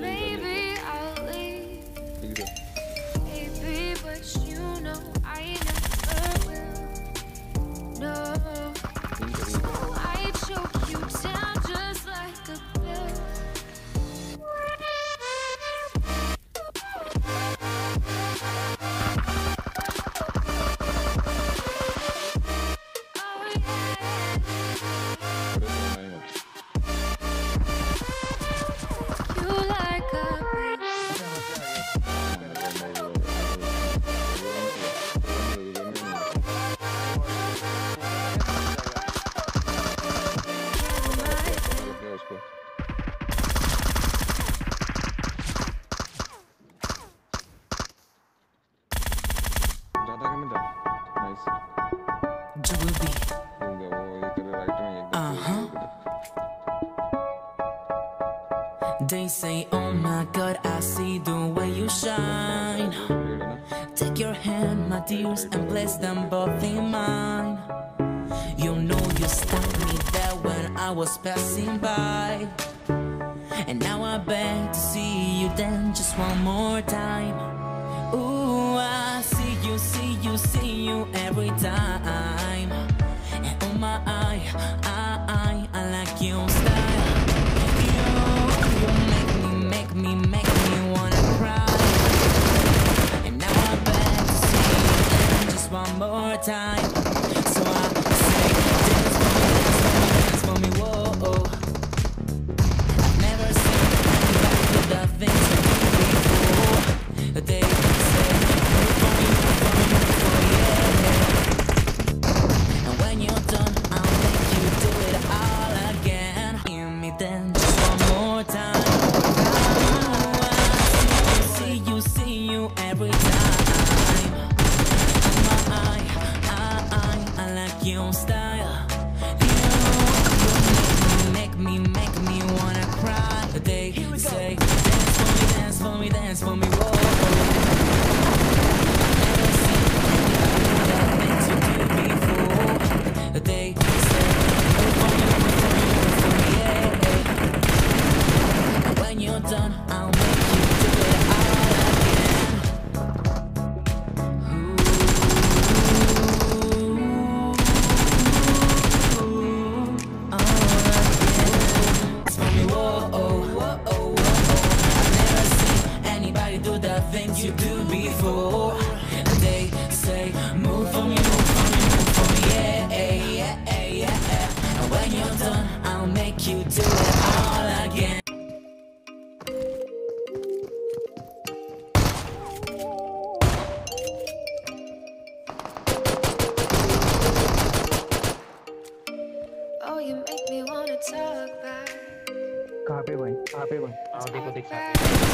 Maybe I'll leave. Nice. they say, Oh my god, I see the way you shine. Take your hand, my dears, and place them both in mine. You know you stopped me there when I was passing by. And now I beg to see you then just one more time. Ooh, I see you, see you, see you every time. And oh my, I, I, I, I like your style. Me, make you every time. My, I, I, I like your style. You, you make me, make me, make me wanna cry. They say, dance for me, dance for me, dance for me, whoa. you do before. They say, move for me, move for me, move for me, yeah, yeah, yeah, yeah. And when you're done, I'll make you do it all again. Oh, you make me wanna talk back. कहाँ पे भाई कहाँ पे भाई हाँ देखो देख Say